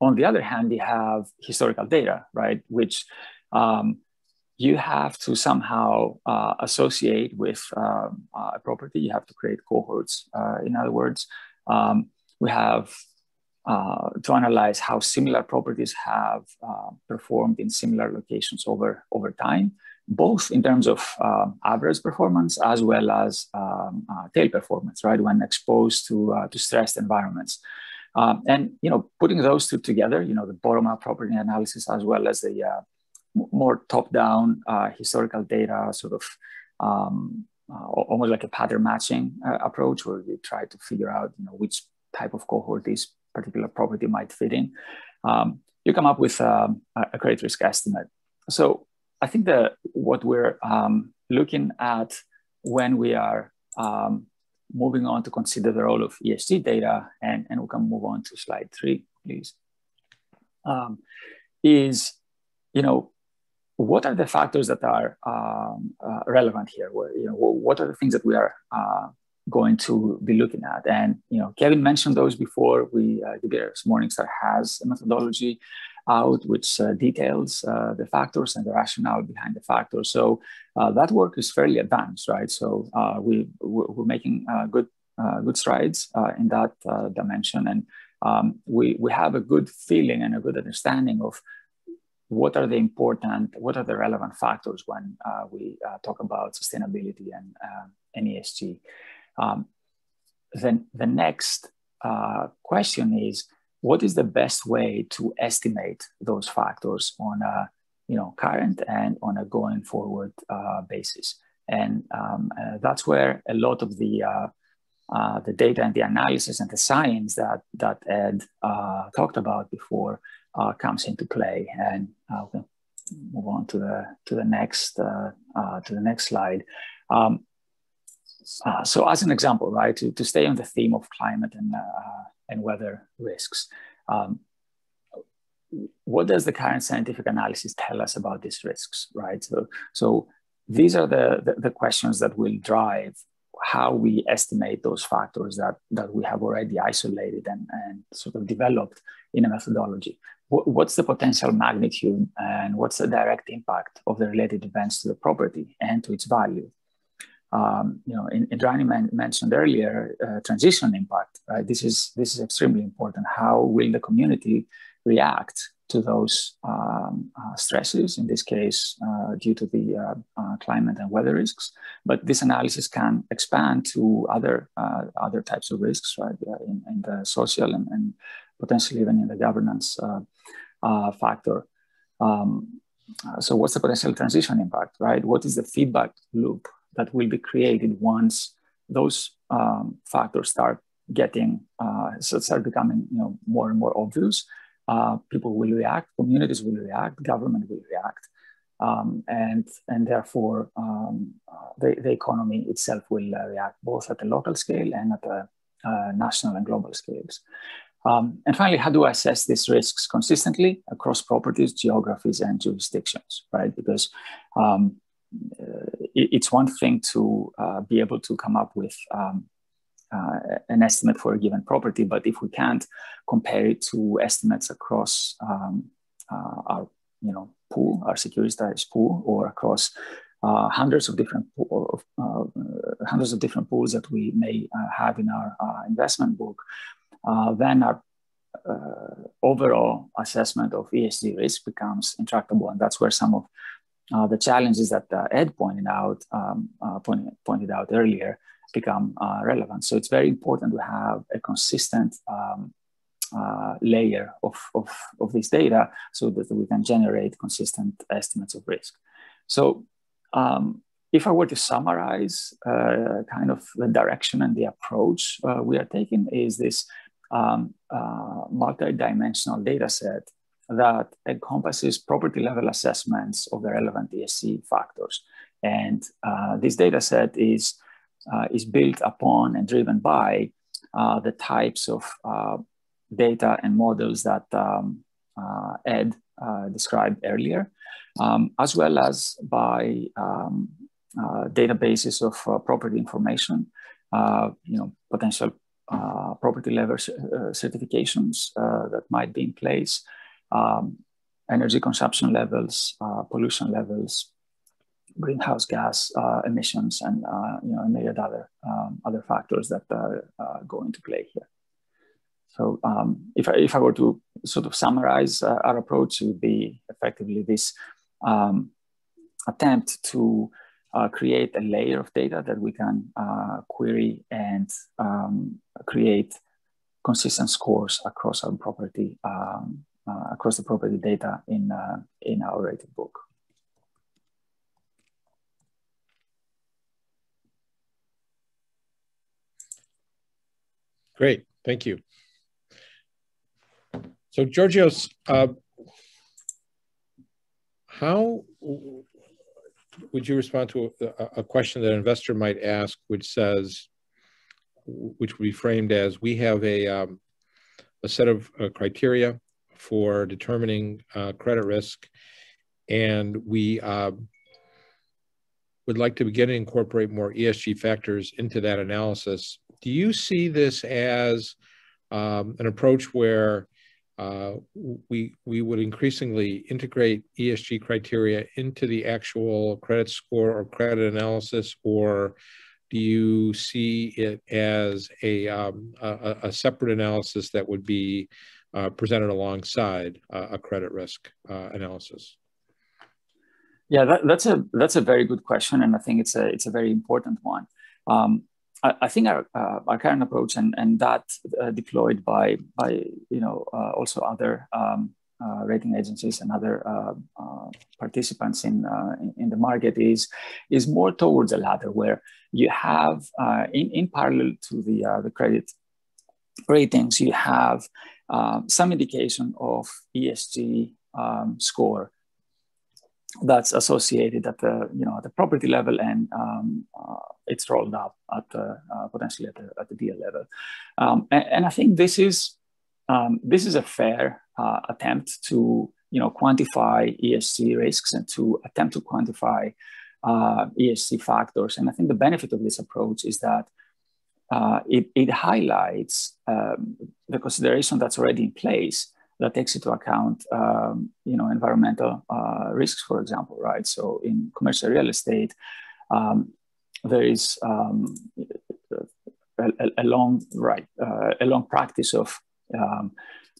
on the other hand, we have historical data, right, which um, you have to somehow uh, associate with um, a property. You have to create cohorts. Uh, in other words, um, we have uh, to analyze how similar properties have uh, performed in similar locations over, over time, both in terms of uh, average performance as well as um, uh, tail performance, right, when exposed to, uh, to stressed environments. Um, and, you know, putting those two together, you know, the bottom-up property analysis as well as the uh, more top-down historical data sort of um, almost like a pattern matching approach where we try to figure out, you know, which type of cohort this particular property might fit in, um, you come up with um, a credit risk estimate. So I think that what we're um, looking at when we are um, moving on to consider the role of ESG data, and, and we can move on to slide three, please, um, is, you know, what are the factors that are um, uh, relevant here? What, you know, what are the things that we are uh, going to be looking at. And you know, Kevin mentioned those before. We uh, DBRS Morningstar has a methodology out which uh, details uh, the factors and the rationale behind the factors. So uh, that work is fairly advanced, right? So uh, we we're making good good strides in that dimension, and um, we we have a good feeling and a good understanding of what are the important, what are the relevant factors when we talk about sustainability and, and ESG. Um, then the next uh, question is, what is the best way to estimate those factors on a you know current and on a going forward uh, basis? And um, uh, that's where a lot of the uh, uh, the data and the analysis and the science that that Ed uh, talked about before comes into play. And I'll move on to the to the next to the next slide. Um, uh, so as an example, right, to, to stay on the theme of climate and, uh, and weather risks, um, what does the current scientific analysis tell us about these risks, right? So, so these are the, the, the questions that will drive how we estimate those factors that, that we have already isolated and, and sort of developed in a methodology. What's the potential magnitude and what's the direct impact of the related events to the property and to its value? um, you know, Indrani man, mentioned earlier, uh, transition impact, right? This is, this is extremely important. How will the community react to those um, uh, stresses, in this case, uh, due to the uh, uh, climate and weather risks? But this analysis can expand to other, uh, other types of risks, right? In, in, the social and, and, potentially even in the governance factor. Um, so what's the potential transition impact, right? What is the feedback loop that will be created once those um, factors start getting uh, start becoming you know more and more obvious. Uh, people will react, communities will react, government will react, um, and and therefore um, uh, the, the economy itself will uh, react both at the local scale and at the uh, national and global scales. Um, and finally, how do I assess these risks consistently across properties, geographies, and jurisdictions, right? Because um, uh, it's one thing to uh, be able to come up with um, uh, an estimate for a given property, but if we can't compare it to estimates across um, our you know pool, our securitized pool, or across uh, hundreds of different pool uh, hundreds of different pools that we may uh, have in our investment book, then our overall assessment of ESG risk becomes intractable, and that's where some of uh, the challenges that uh, Ed pointed out um, uh, pointed, pointed out earlier become uh, relevant. So it's very important to have a consistent um, uh, layer of, of, of this data so that we can generate consistent estimates of risk. So um, if I were to summarize uh, kind of the direction and the approach we are taking is this um, multi-dimensional data set that encompasses property level assessments of the relevant ESG factors. And uh, this data set is, uh, is built upon and driven by uh, the types of uh, data and models that um, uh, Ed uh, described earlier, um, as well as by um, databases of property information, you know, potential property level certifications that might be in place, um, energy consumption levels, uh, pollution levels, greenhouse gas uh, emissions, and uh, you know, a myriad other um, other factors that uh, go into play here. So um, if, I, if I were to sort of summarize uh, our approach, it would be effectively this um, attempt to uh, create a layer of data that we can uh, query and um, create consistent scores across our property, um, uh, across the property data in, uh, in our rating book. Great, thank you. So Georgios, uh, how would you respond to a, a, question that an investor might ask, which says, which would be framed as, we have a, um, a set of uh, criteria for determining uh, credit risk, and we uh, would like to begin to incorporate more ESG factors into that analysis. Do you see this as um, an approach where uh, we we would increasingly integrate ESG criteria into the actual credit score or credit analysis, or do you see it as a um, a, a, separate analysis that would be uh, presented alongside uh, a credit risk uh, analysis? Yeah, that, that's a that's a very good question, and I think it's a it's a very important one. Um, I, I think our, uh, our current approach and, and that uh, deployed by, by you know, uh, also other um, uh, rating agencies and other uh, participants in, in, in the market is is more towards the latter, where you have in in parallel to the the credit ratings, you have some indication of ESG um, score that's associated at the you know at the property level and um, uh, it's rolled up at the, uh, potentially at the, at the deal level. Um, and, and, I think this is um, this is a fair uh, attempt to you know quantify ESG risks and to attempt to quantify uh, ESG factors. And I think the benefit of this approach is that uh, it, it highlights um, the consideration that's already in place that takes into account, um, you know, environmental uh, risks, for example, right? So in commercial real estate, um, there is um, a, a, long right, uh, a long practice of, um,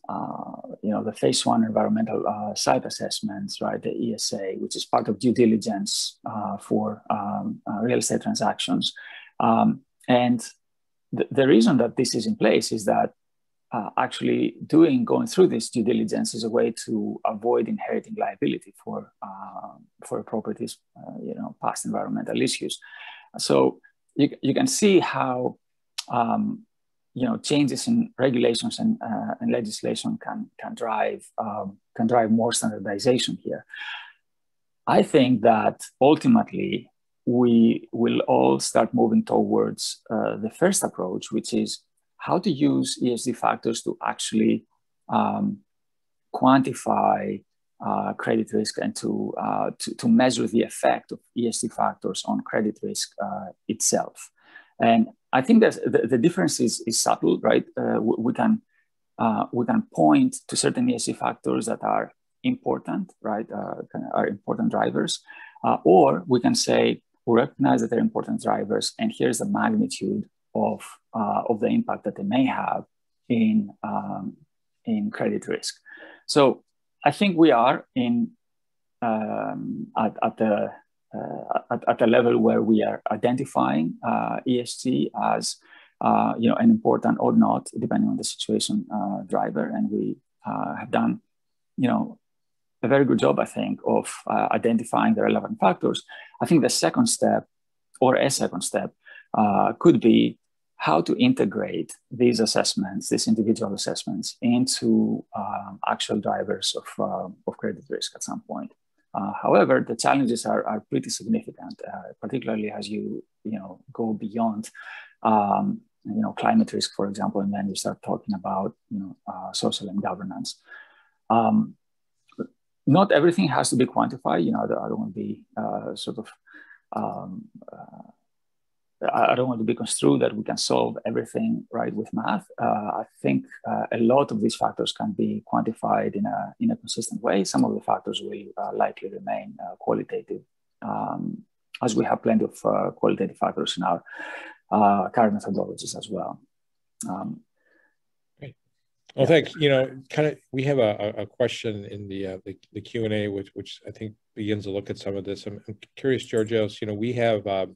uh, you know, the phase one environmental uh, site assessments, right? The ESA, which is part of due diligence uh, for um, uh, real estate transactions, um, and the, the reason that this is in place is that uh, actually doing going through this due diligence is a way to avoid inheriting liability for uh, for properties uh, you know past environmental issues. So you, you can see how um, you know changes in regulations and, uh, and legislation can can drive um, can drive more standardization here. I think that ultimately we will all start moving towards uh, the first approach which is how to use ESG factors to actually um, quantify uh, credit risk and to, uh, to, to, measure the effect of ESG factors on credit risk uh, itself. And I think that the, the difference is, is subtle, right? Uh, we, we, can, uh, we can point to certain ESG factors that are important, right? Uh, are important drivers. or we can say, we recognize that they're important drivers, and here's the magnitude of, uh, of the impact that they may have in, um, in credit risk. So I think we are in um, at, at, the, uh, at, at, the level where we are identifying uh, ESG as uh, you know, an important or not, depending on the situation, uh, driver. And we uh, have done you know, a very good job, I think, of identifying the relevant factors. I think the second step or a second step uh, could be how to integrate these assessments, these individual assessments, into um, actual drivers of, uh, of credit risk at some point. Uh, however, the challenges are, are pretty significant, uh, particularly as you you know go beyond um, you know climate risk, for example, and then you start talking about you know uh, social and governance. Um, not everything has to be quantified. You know, I don't want to be uh, sort of um, uh, I don't want to be construed that we can solve everything right with math. Uh, I think uh, a lot of these factors can be quantified in a, in a consistent way. Some of the factors will uh, likely remain uh, qualitative, um, as we have plenty of uh, qualitative factors in our uh, current methodologies as well. Um, Great. Well, thanks. You know, kind of, we have a, a question in the uh, the, the Q and A, which which I think begins to look at some of this. I'm, I'm curious, Georgios. You know, we have uh,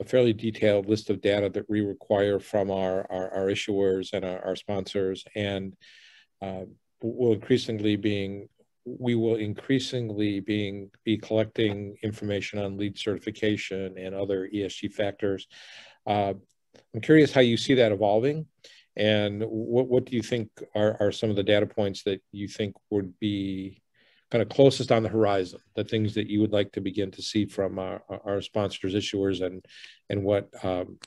a fairly detailed list of data that we require from our our, our issuers and our, our sponsors, and uh, will increasingly being we will increasingly being be collecting information on LEED certification and other ESG factors. Uh, I'm curious how you see that evolving, and what what do you think are are some of the data points that you think would be kind of closest on the horizon, the things that you would like to begin to see from our, our sponsors, issuers, and and what um,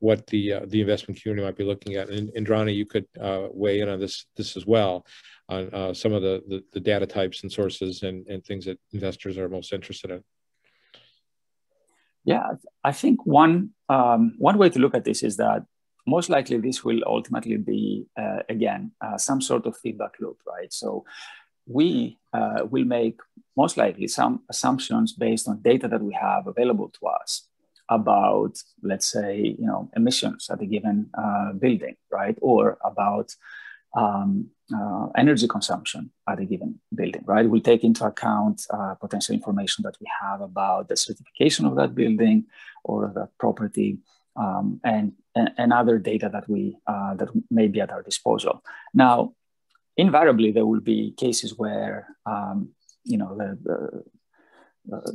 what the uh, the investment community might be looking at. And Indrani, you could uh, weigh in on this this as well on uh, some of the, the, the data types and sources and and things that investors are most interested in. Yeah, I think one um, one way to look at this is that most likely this will ultimately be uh, again uh, some sort of feedback loop, right? So we uh, will make most likely some assumptions based on data that we have available to us about, let's say, you know, emissions at a given uh, building, right, or about um, uh, energy consumption at a given building, right? We'll take into account uh, potential information that we have about the certification of that building or that property um, and, and, and, other data that we uh, that may be at our disposal. Now, invariably, there will be cases where um, you know the, the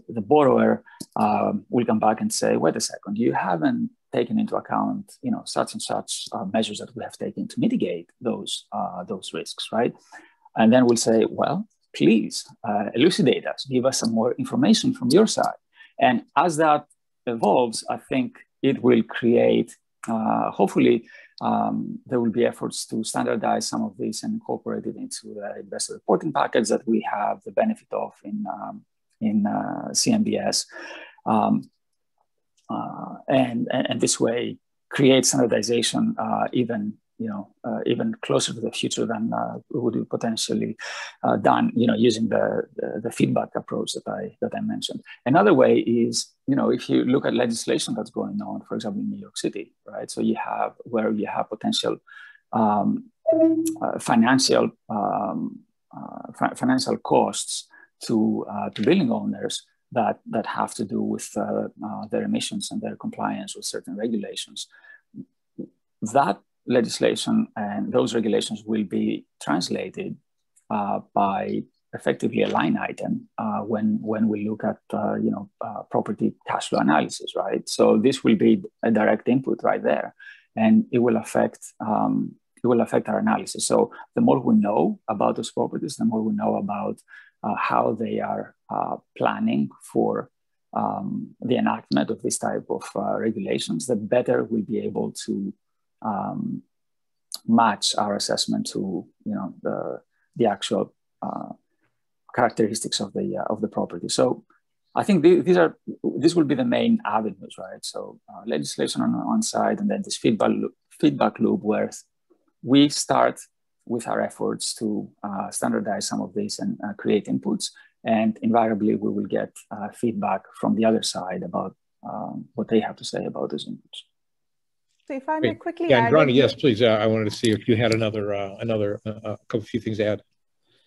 the, borrower um, will come back and say, wait a second, you haven't taken into account, you know, such and such uh, measures that we have taken to mitigate those, uh, those risks, right? And then we'll say, well, please uh, elucidate us, give us some more information from your side. And as that evolves, I think it will create, uh, hopefully, um, there will be efforts to standardize some of this and incorporate it into the investor reporting package that we have the benefit of in um, in uh, CMBS. Um, uh, and, and this way create standardization uh, even you know uh, even closer to the future than uh, would be potentially uh, done you know using the, the, the feedback approach that I that I mentioned. Another way is you know if you look at legislation that's going on, for example in New York City, right? So you have where you have potential um, financial um, financial costs to, uh, to building owners that, that have to do with uh, uh, their emissions and their compliance with certain regulations. That legislation and those regulations will be translated uh, by effectively a line item uh, when when we look at uh, you know uh, property cash flow analysis, right? So this will be a direct input right there, and it will affect um, it will affect our analysis. So the more we know about those properties, the more we know about uh, how they are uh, planning for um, the enactment of this type of regulations, the better we'll be able to um, match our assessment to you know the the actual uh, characteristics of the uh, of the property. So I think these are this will be the main avenues, right? So uh, legislation on one side, and then this feedback loop, feedback loop where we start with our efforts to uh, standardize some of these and uh, create inputs. And invariably, we will get uh, feedback from the other side about um, what they have to say about those inputs. So if I may quickly yeah, add, Ronnie, yes, please. Uh, I wanted to see if you had another uh, another uh, couple few things to add.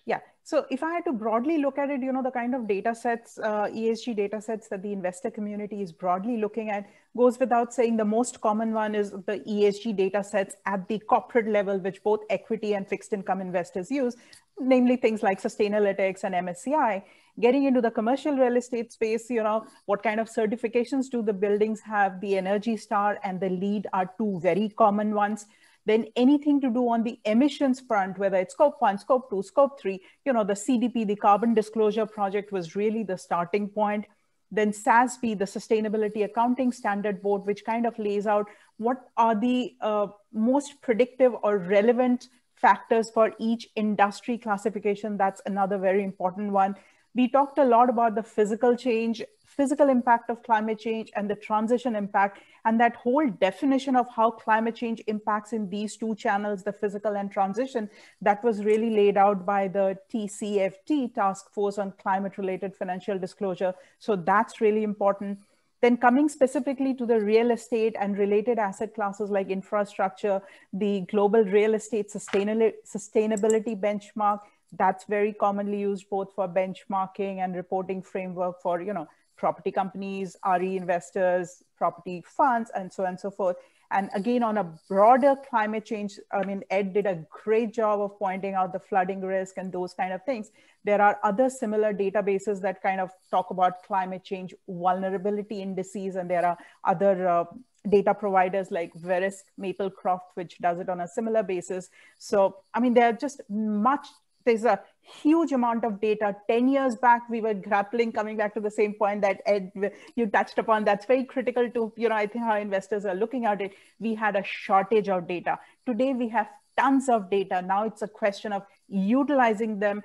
Yeah. So if I had to broadly look at it, you know, the kind of data sets, uh, ESG data sets that the investor community is broadly looking at goes without saying the most common one is the ESG data sets at the corporate level, which both equity and fixed income investors use, namely things like Sustainalytics and MSCI. Getting into the commercial real estate space, you know, what kind of certifications do the buildings have? The Energy Star and the LEED are two very common ones then anything to do on the emissions front, whether it's scope one, scope two, scope three, you know, the CDP, the Carbon Disclosure Project was really the starting point. Then SASB, the Sustainability Accounting Standard Board, which kind of lays out what are the uh, most predictive or relevant factors for each industry classification. That's another very important one. We talked a lot about the physical change physical impact of climate change and the transition impact. And that whole definition of how climate change impacts in these two channels, the physical and transition, that was really laid out by the TCFD Task Force on Climate Related Financial Disclosure. So that's really important. Then coming specifically to the real estate and related asset classes like infrastructure, the global real estate sustainability benchmark, that's very commonly used both for benchmarking and reporting framework for, you know, property companies, RE investors, property funds, and so on and so forth. And again, on a broader climate change, I mean, Ed did a great job of pointing out the flooding risk and those kind of things. There are other similar databases that kind of talk about climate change vulnerability indices, and there are other uh, data providers like Verisk Maplecroft, which does it on a similar basis. So, I mean, there are just much there's a huge amount of data. 10 years back we were grappling coming back to the same point that ed you touched upon. That's very critical to you know i think how investors are looking at it. We had a shortage of data. Today we have tons of data. Now it's a question of utilizing them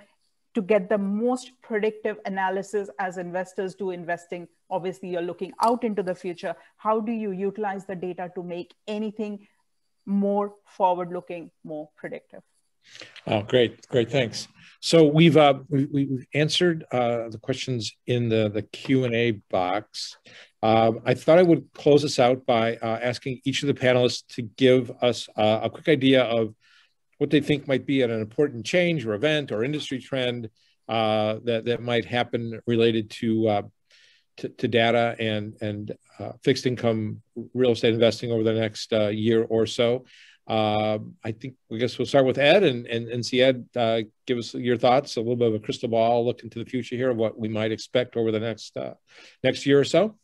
to get the most predictive analysis as investors do investing. Obviously you're looking out into the future. How do you utilize the data to make anything more forward looking more predictive Oh, great, great, thanks. So we've uh, we, have answered uh, the questions in the the Q and A box. Uh, I thought I would close this out by uh, asking each of the panelists to give us uh, a quick idea of what they think might be an important change or event or industry trend uh, that that might happen related to to, to, data and and fixed income real estate investing over the next year or so. Uh, I think I guess we'll start with Ed and and, and see Ed uh, give us your thoughts, a little bit of a crystal ball look into the future here of what we might expect over the next uh, next year or so.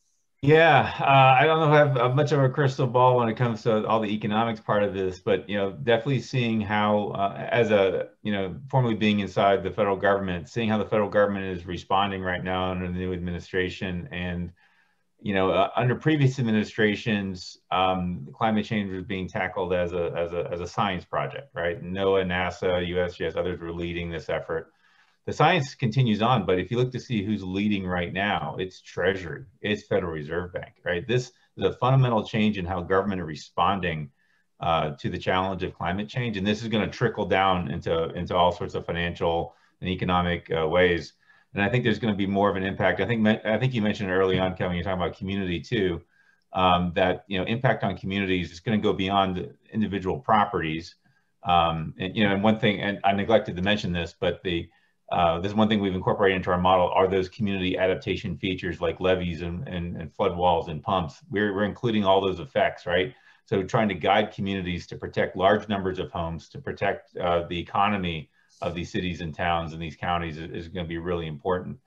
Yeah, uh, I don't know if I have much of a crystal ball when it comes to all the economics part of this, but you know, definitely seeing how, uh, as a you know, formerly being inside the federal government, seeing how the federal government is responding right now under the new administration and you know, uh, under previous administrations, um, climate change was being tackled as a, as, a, as a science project, right? NOAA, NASA, USGS, others were leading this effort. The science continues on, but if you look to see who's leading right now, it's Treasury, it's Federal Reserve Bank, right? This is a fundamental change in how government are responding uh, to the challenge of climate change. And this is going to trickle down into, into all sorts of financial and economic uh, ways and I think there's going to be more of an impact. I think I think you mentioned early on, Kevin, you're talking about community too. Um, that you know, impact on communities is going to go beyond individual properties. Um, and you know, and one thing, and I neglected to mention this, but the uh, this is one thing we've incorporated into our model are those community adaptation features like levees and, and, and flood walls and pumps. We're, we're including all those effects, right? So trying to guide communities to protect large numbers of homes, to protect uh, the economy, of these cities and towns and these counties is, is going to be really important.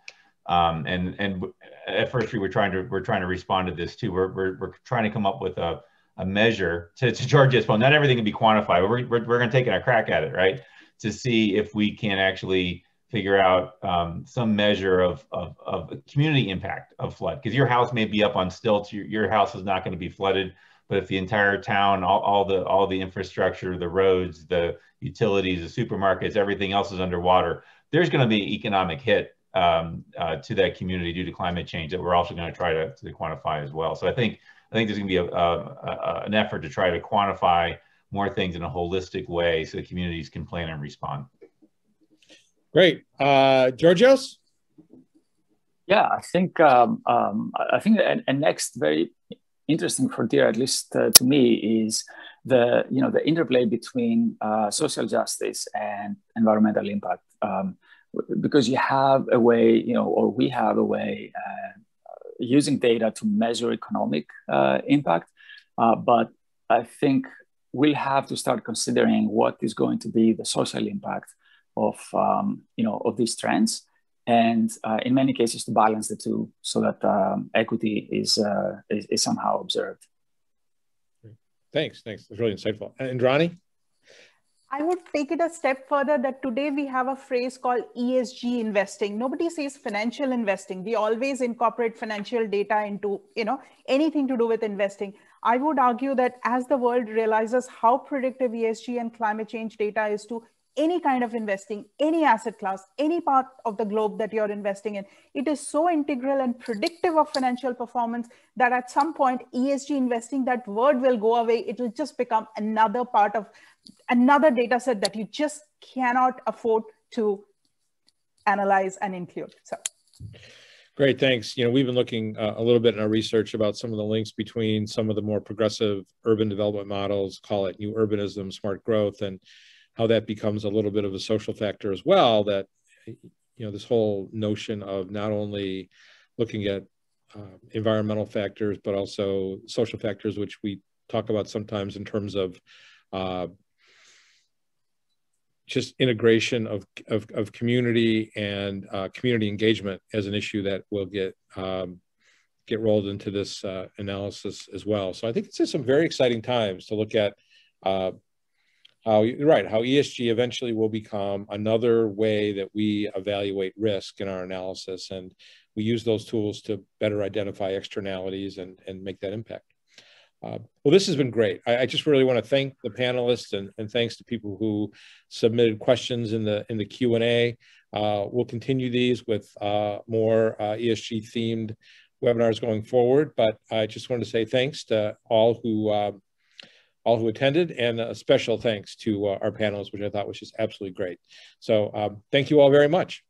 Um, and and at first we were trying to we're trying to respond to this too. We're we're, we're trying to come up with a, a measure to, to George's point. Not everything can be quantified. but We're, we're, we're going to take a crack at it, right? To see if we can actually figure out um, some measure of, of, of community impact of flood. Because your house may be up on stilts, your, your house is not going to be flooded. But if the entire town, all, all the all the infrastructure, the roads, the utilities, the supermarkets, everything else is underwater, there's going to be economic hit um, uh, to that community due to climate change that we're also going to try to, to quantify as well. So I think I think there's going to be a, a, a, an effort to try to quantify more things in a holistic way so the communities can plan and respond. Great, uh, Georgios. Yeah, I think um, um, I think a, a, next very interesting frontier, at least uh, to me, is the you know the interplay between uh, social justice and environmental impact. Um, because you have a way you know or we have a way uh, using data to measure economic uh, impact uh, but i think we'll have to start considering what is going to be the social impact of um, you know of these trends and uh, in many cases to balance the two so that um, equity is, uh, is, is somehow observed Thanks. Thanks. That's really insightful. Indrani? I would take it a step further that today we have a phrase called ESG investing. Nobody says financial investing. We always incorporate financial data into, you know, anything to do with investing. I would argue that as the world realizes how predictive ESG and climate change data is to any kind of investing, any asset class, any part of the globe that you're investing in. It is so integral and predictive of financial performance that at some point, ESG investing, that word will go away. It will just become another part of another data set that you just cannot afford to analyze and include. So. Great, thanks. You know, we've been looking uh, a little bit in our research about some of the links between some of the more progressive urban development models, call it new urbanism, smart growth, and how that becomes a little bit of a social factor as well. That, you know, this whole notion of not only looking at uh, environmental factors, but also social factors, which we talk about sometimes in terms of uh, just integration of, of, of community and uh, community engagement as an issue that will get um, get rolled into this uh, analysis as well. So I think it's just some very exciting times to look at uh, how right how ESG eventually will become another way that we evaluate risk in our analysis, and we use those tools to better identify externalities and and make that impact. Uh, well, this has been great. I, I, just really want to thank the panelists and, and thanks to people who submitted questions in the in the Q and A. Uh, we'll continue these with uh, more uh, ESG themed webinars going forward. But I just wanted to say thanks to all who um, all who attended, and a special thanks to uh, our panelists, which I thought was just absolutely great. So um, thank you all very much.